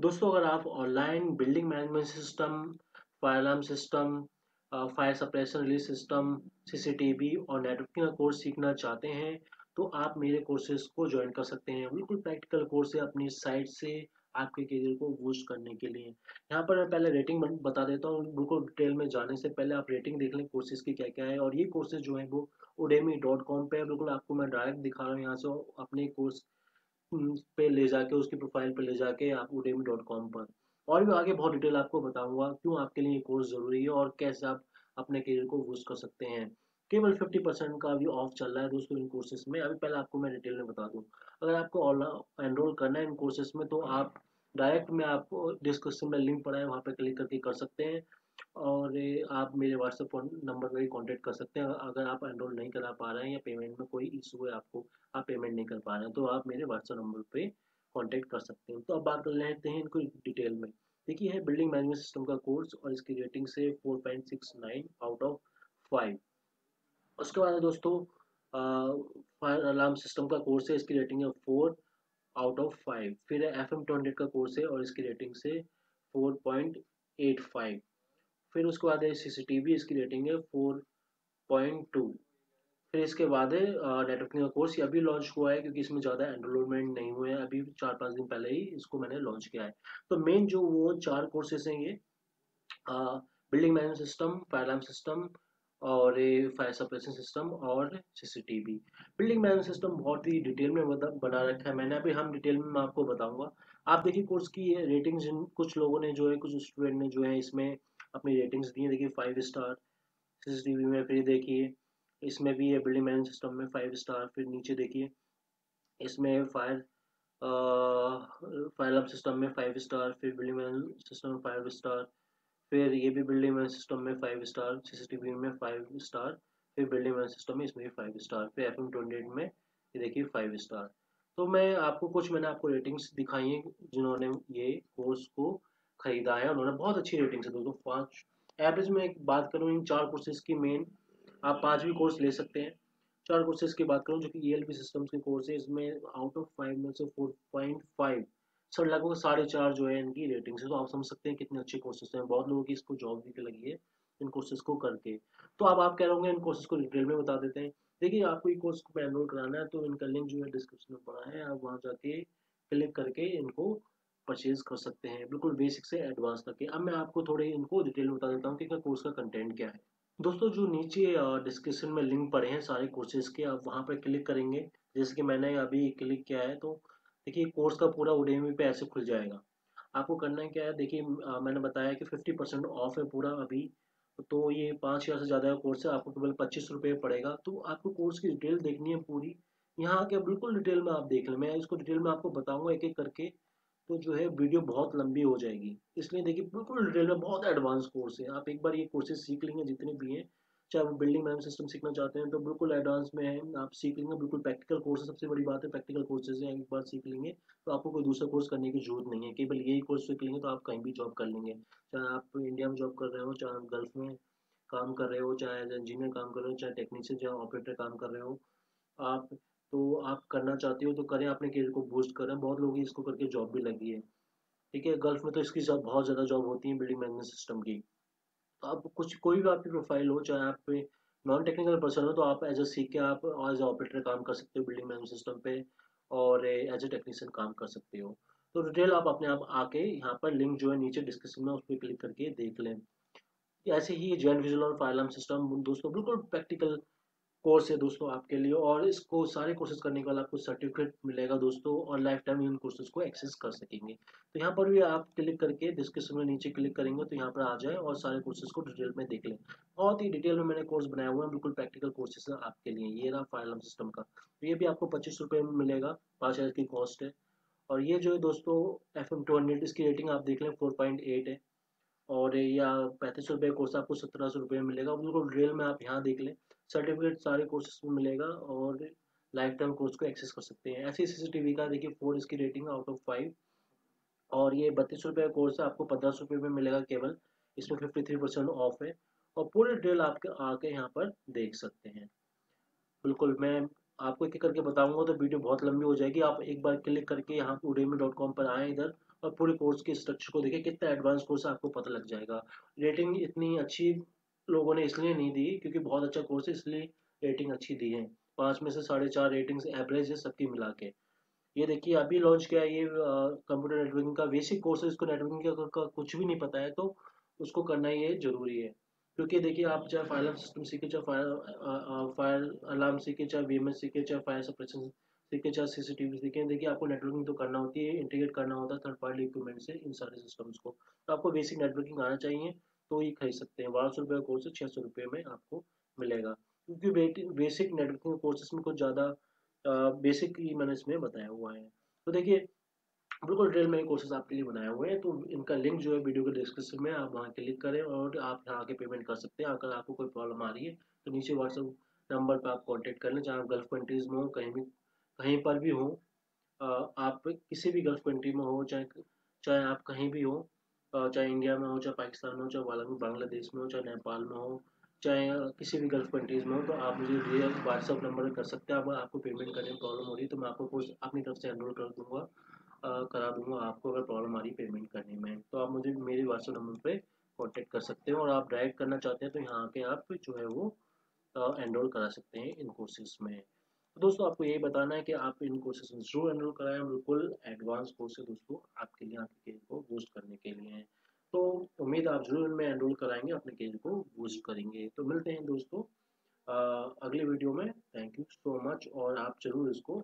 दोस्तों, अगर आप online building management system fire alarm system fire suppression release system CCTV और नेटवर्किंग का कोर्स सीखना चाहते हैं तो आप मेरे कोर्सेज को ज्वाइन कर सकते हैं। बिल्कुल प्रैक्टिकल कोर्स है अपनी साइट से आपके करियर को बूस्ट करने के लिए। यहाँ पर मैं पहले रेटिंग बता देता हूँ। बिल्कुल डिटेल में जाने से पहले आप रेटिंग देख लें कोर्सेज की क्या क्या है। और ये कोर्सेज जो है वो उडेमी डॉट कॉम पर बिल्कुल आपको मैं डायरेक्ट दिखा रहा हूँ यहाँ से। अपने कोर्स पे ले जाके, उसकी प्रोफ़ाइल पे ले जाके आप उडेमी डॉट कॉम पर। और भी आगे बहुत डिटेल आपको बताऊँगा, क्यों आपके लिए ये कोर्स ज़रूरी है और कैसे आप अपने करियर को बूस्ट कर सकते हैं। केवल 50 परसेंट का भी ऑफ़ चल रहा है दोस्तों इन कोर्सेज में। अभी पहले आपको मैं डिटेल में बता दूँ, अगर आपको ऑनलाइन एनरोल करना है इन कोर्सेज में तो आप डायरेक्ट में आपको डिस्क्रिप्शन में लिंक पड़ा है, वहाँ पे क्लिक करके कर सकते हैं। और आप मेरे व्हाट्सएप नंबर पर भी कॉन्टेक्ट कर सकते हैं। अगर आप एनरोल नहीं करा पा रहे हैं या पेमेंट में कोई इशू है आपको, आप पेमेंट नहीं कर पा रहे हैं तो आप मेरे व्हाट्सएप नंबर पर कांटेक्ट कर सकते हैं। तो अब बात कर लेते हैं इनको डिटेल में। देखिए, है बिल्डिंग मैनेजमेंट सिस्टम का कोर्स और इसकी रेटिंग से 4.69 आउट ऑफ़ 5 उसके बाद है दोस्तों फायर अलार्म सिस्टम का कोर्स है, इसकी रेटिंग है फोर आउट ऑफ़ फाइव फिर है एफ़ एम का कोर्स है और इसकी रेटिंग से फोर पॉइंट एट फाइव फिर उसके बाद है सीसीटीवी इसकी रेटिंग है फोर पॉइंट टू फिर इसके बाद है नेटवर्किंग का कोर्स ये अभी लॉन्च हुआ है क्योंकि इसमें ज़्यादा एनरोलमेंट नहीं हुए हैं। अभी चार पाँच दिन पहले ही इसको मैंने लॉन्च किया है। तो मेन जो वो चार कोर्सेज हैं ये building management system fire alarm system और ये फायर सप्रेशन सिस्टम और सीसीटीवी बिल्डिंग मैनेजमेंट सिस्टम बहुत ही डिटेल में बना रखा है। मैंने अभी हम डिटेल में मैं आपको बताऊँगा। आप देखिए कोर्स की ये रेटिंग्स कुछ लोगों ने जो है, कुछ स्टूडेंट ने जो है इसमें अपनी रेटिंग्स दी है। देखिए फाइव स्टार सीसीटीवी में फिर देखिए, इसमें भी है बिल्डिंग मैनेजमेंट सिस्टम में फाइव स्टार फिर नीचे देखिए, इसमें फायर फायर सिस्टम में फाइव स्टार फिर बिल्डिंग मैनेजमेंट सिस्टम में फाइव स्टार फिर ये भी बिल्डिंग मैनेजमेंट सिस्टम में फाइव स्टार सीसीटीवी में फाइव स्टार फिर बिल्डिंग मैनेजमेंट सिस्टम में इसमें भी फाइव स्टार फिर एफ़ एम ट्वेंटी एट में ये देखिए फाइव स्टार तो मैं आपको कुछ मैंने आपको रेटिंग्स दिखाई हैं जिन्होंने ये कोर्स को खरीदा है उन्होंने बहुत अच्छी रेटिंग्स है दोस्तों, पाँच एवरेज में एक बात करूँ, इन चार कोर्सेज की मेन आप पाँच भी कोर्स ले सकते हैं। चार कोर्सेज की बात करूँ, जो कि ई एल पी सिस्टम्स के कोर्स है, इसमें आउट ऑफ़ फाइव में से फोर पॉइंट फाइव सर, लगभग साढ़े चार जो है इनकी रेटिंग है। तो आप समझ सकते हैं कितने अच्छे कोर्सेज हैं। बहुत लोगों की इसको जॉब भी लगी है, इन कोर्सेज को करके। तो अब आप कह रहे होंगे इन कोर्सेज को डिटेल में बता देते हैं। देखिए, आपको ये कोर्स को एनरोल कराना है तो इनका लिंक जो है डिस्क्रिप्शन में पड़ा है। आप वहाँ जाके क्लिक करके इनको परचेज कर सकते हैं। बिल्कुल बेसिक से एडवांस तक के। अब मैं आपको थोड़े इनको डिटेल में बता देता हूँ कि कोर्स का कंटेंट क्या है। दोस्तों, जो नीचे डिस्क्रिप्शन में लिंक पड़े हैं सारे कोर्सेज के, आप वहाँ पर क्लिक करेंगे। जैसे कि मैंने अभी क्लिक किया है तो देखिए कोर्स का पूरा उडेमी पे ऐसे खुल जाएगा। आपको करना क्या है, देखिए मैंने बताया कि 50 परसेंट ऑफ़ है पूरा अभी। तो ये पाँच हज़ार से ज़्यादा का कोर्स है, आपको केवल पच्चीस रुपये पड़ेगा। तो आपको कोर्स की डिटेल देखनी है पूरी। यहाँ आके बिल्कुल डिटेल में आप देख लें। मैं इसको डिटेल में आपको बताऊँगा एक एक करके। तो जो है वीडियो बहुत लंबी हो जाएगी। इसलिए देखिए, बिल्कुल डिटेल में बहुत एडवांस कोर्स है। आप एक बार ये कोर्सेज सीख लेंगे जितने भी हैं। चाहे वो बिल्डिंग मैनेजमेंट सिस्टम सीखना चाहते हैं तो बिल्कुल एडवांस में है। आप सीख लेंगे, बिल्कुल प्रैक्टिकल कोर्स सबसे बड़ी बात है प्रैक्टिकल कोर्सेज है। एक बार सीख लेंगे तो आपको कोई दूसरा कोर्स करने की ज़रूरत नहीं है। केवल यही कोर्स सीख लेंगे तो आप कहीं भी जॉब कर लेंगे। चाहे आप इंडिया में जॉब कर रहे हो, चाहे आप गल्फ में काम कर रहे हो, चाहे इंजीनियर काम कर रहे हो, चाहे टेक्नीशियन चाहे ऑपरेटर काम कर रहे हो। आप तो आप करना चाहते हो तो करें अपने करियर को बूस्ट करें। बहुत लोग इसको करके जॉब भी लगी है। ठीक है? गल्फ में तो इसकी जॉब बहुत ज़्यादा जॉब होती है बिल्डिंग मैनेजमेंट सिस्टम की। तो आप कुछ, कोई भी आपकी प्रोफ़ाइल हो, चाहे आप नॉन टेक्निकल पर्सन हो तो आप एज ए सीख के आप एज ए ऑपरेटर काम कर सकते हो बिल्डिंग मैनेजमेंट सिस्टम पे और एज ए टेक्नीशियन काम कर सकते हो। तो डिटेल आप अपने आप आके यहाँ पर लिंक जो है नीचे डिस्क्रिप्शन में, उस पर क्लिक करके देख लें। ऐसे ही जेंट विजुअल और फाइलम सिस्टम दोस्तों, बिल्कुल प्रैक्टिकल कोर्स है दोस्तों आपके लिए और इसको सारे कोर्सेज करने के बाद आपको सर्टिफिकेट मिलेगा दोस्तों और लाइफ टाइम इन कोर्सेज को एक्सेस कर सकेंगे। तो यहाँ पर भी आप क्लिक करके डिस्क्रिप्शन में नीचे क्लिक करेंगे तो यहाँ पर आ जाए और सारे कोर्सेज को डिटेल में देख लें। बहुत ही डिटेल में मैंने कोर्स बनाया हुआ है, बिल्कुल प्रैक्टिकल कोर्सेज आपके लिए। ये रहा फाइलम सिस्टम का। तो ये भी आपको पच्चीस रुपये में मिलेगा, पाँच हज़ार की कॉस्ट है। और ये जो है दोस्तों एफ़ एम टू हंड्रेड इसकी रेटिंग आप देख लें फोर पॉइंट एट है। और या पैंतीस रुपये कोर्स आपको सत्रह सौ रुपये मिलेगा। बिल्कुल डिटेल में आप यहाँ देख लें। सर्टिफिकेट सारे कोर्सेज में मिलेगा और लाइफ टाइम कोर्स को एक्सेस कर सकते हैं। ऐसे सी का देखिए फोर इसकी रेटिंग आउट ऑफ़ फाइव और ये बत्तीस रुपये का कोर्स है, आपको पंद्रह सौ रुपये में मिलेगा केवल। इसमें फिफ्टी थ्री परसेंट ऑफ़ है। और पूरे डिटेल आपके आके यहाँ पर देख सकते हैं। बिल्कुल, मैं आपको एक एक करके बताऊँगा तो वीडियो बहुत लंबी हो जाएगी। आप एक बार क्लिक करके यहाँ उडेमी डॉट कॉम पर आए इधर और पूरे कोर्स के स्ट्रक्चर को देखें कितना एडवांस कोर्स है, आपको पता लग जाएगा। रेटिंग इतनी अच्छी लोगों ने इसलिए नहीं दी क्योंकि बहुत अच्छा कोर्स है इसलिए रेटिंग अच्छी दी है। पाँच में से साढ़े चार रेटिंग्स एवरेज है सबकी मिला के। ये देखिए अभी लॉन्च किया ये कंप्यूटर नेटवर्किंग का बेसिक कोर्स है इसको नेटवर्किंग का, का कुछ भी नहीं पता है तो उसको करना ये ज़रूरी है। क्योंकि देखिए आप चाहे फायर सिस्टम सीखे चाहे फायर फायर अलार्म सीखे चाहे वी सीखे चाहे फायर सप्रेशन सीखे चाहे सी सी टी वी सीखे देखिए आपको नेटवर्किंग तो करना होती है इंटीग्रेट करना होता है थर्ड पार्टी इक्विपमेंट से इन सारे सिस्टम्स को। तो आपको बेसिक नेटवर्किंग आना चाहिए। तो ये खरीद सकते हैं। बारह सौ रुपये का कोर्स छः सौ रुपये में आपको मिलेगा। क्योंकि बेसिक नेटवर्किंग कोर्सेज में कुछ ज़्यादा बेसिक ही मैंने इसमें बताया हुआ है। तो देखिए, बिल्कुल डिटेल में कोर्सेज आपके लिए बनाए हुए हैं तो इनका लिंक जो है वीडियो के डिस्क्रिप्शन में आप वहाँ क्लिक करें और आप यहाँ आके पेमेंट कर सकते हैं। अगर आपको कोई प्रॉब्लम आ रही है तो नीचे व्हाट्सअप नंबर पर आप कॉन्टेक्ट कर लें चाहे आप गल्फ कंट्रीज़ में हो, कहीं भी, कहीं पर भी हो आप किसी भी गल्फ कंट्री में हो, चाहे चाहे आप कहीं भी हो चाहे इंडिया में हो, चाहे पाकिस्तान में हो, चाहे बांग्लादेश में हो, चाहे नेपाल में हो, चाहे किसी भी गल्फ कंट्रीज़ में हो तो आप मुझे व्हाट्सअप नंबर कर सकते हैं। अगर आपको पेमेंट करने में प्रॉब्लम हो रही है तो मैं आपको कोर्स अपनी तरफ़ से एनरोल कर दूँगा करा दूँगा आपको अगर प्रॉब्लम आ रही है पेमेंट करने में। तो आप मुझे मेरे व्हाट्सअप नंबर पर कॉन्टेक्ट कर सकते हैं और आप डायरेक्ट करना चाहते हैं तो यहाँ के आप जो है वो एनरोल करा सकते हैं इन कोर्सेज में। दोस्तों, आपको यही बताना है कि आप इन कोर्सेज में ज़रूर एनरोल कराएँ बिल्कुल एडवांस कोर्स है दोस्तों आपके लिए, आपके केरियर को बूस्ट करने के लिए हैं। तो उम्मीद आप ज़रूर इनमें एनरोल कराएँगे, अपने केरियर को बूस्ट करेंगे। तो मिलते हैं दोस्तों अगले वीडियो में। थैंक यू सो मच और आप ज़रूर इसको